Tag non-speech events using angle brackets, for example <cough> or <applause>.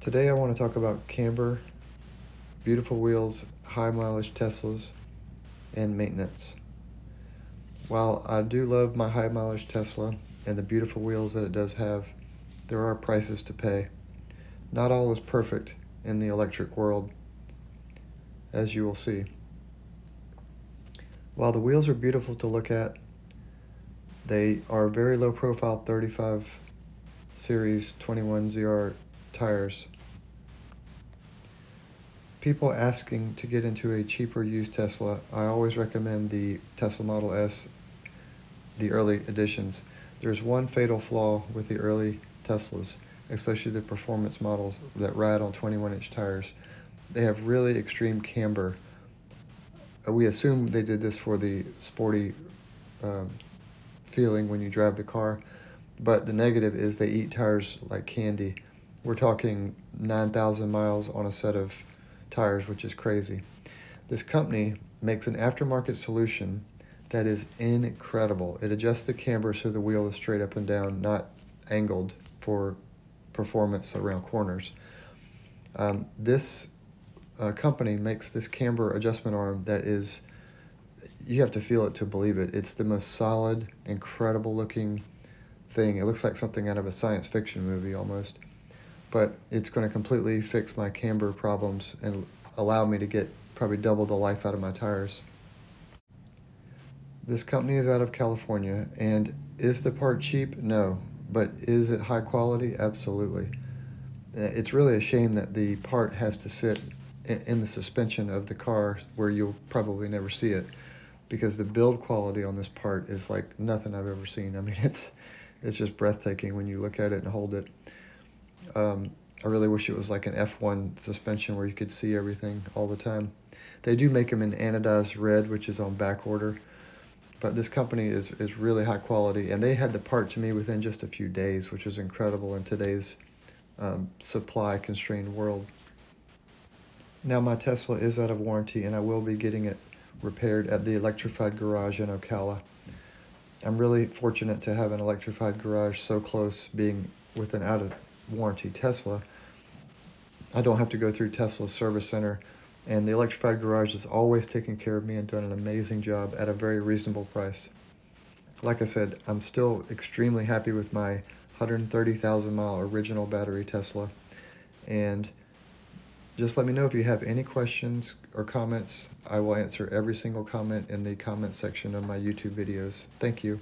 Today I want to talk about camber, beautiful wheels, high mileage Teslas, and maintenance. While I do love my high mileage Tesla and the beautiful wheels that it does have, there are prices to pay. Not all is perfect in the electric world, as you will see. While the wheels are beautiful to look at, they are very low profile 35 series 21ZR tires. People asking to get into a cheaper used Tesla, I always recommend the Tesla Model S, the early editions. There's one fatal flaw with the early Teslas, especially the performance models that ride on 21 inch tires. They have really extreme camber. Uh, we assume they did this for the sporty um, feeling when you drive the car, but the negative is they eat tires like candy. We're talking 9,000 miles on a set of tires, which is crazy. This company makes an aftermarket solution that is incredible. It adjusts the camber so the wheel is straight up and down, not angled for performance around corners. Um, this uh, company makes this camber adjustment arm that is, you have to feel it to believe it. It's the most solid, incredible looking thing. It looks like something out of a science fiction movie almost. But it's going to completely fix my camber problems and allow me to get probably double the life out of my tires. This company is out of California, and is the part cheap? No. But is it high quality? Absolutely. Uh, it's really a shame that the part has to sit in the suspension of the car where you'll probably never see it because the build quality on this part is like nothing I've ever seen. I mean, <laughs> it's it's just breathtaking when you look at it and hold it. Um, I really wish it was like an F1 suspension where you could see everything all the time. They do make them in anodized red, which is on back order. But this company is, is really high quality, and they had the part to me within just a few days, which is incredible in today's um, supply constrained world. Now, my Tesla is out of warranty, and I will be getting it repaired at the Electrified Garage in Ocala. I'm really fortunate to have an electrified garage so close, being with an out of warranty Tesla. I don't have to go through Tesla's service center, and the electrified garage has always taken care of me and done an amazing job at a very reasonable price. Like I said, I'm still extremely happy with my 130,000 mile original battery Tesla, and just let me know if you have any questions or comments. I will answer every single comment in the comment section of my YouTube videos. Thank you.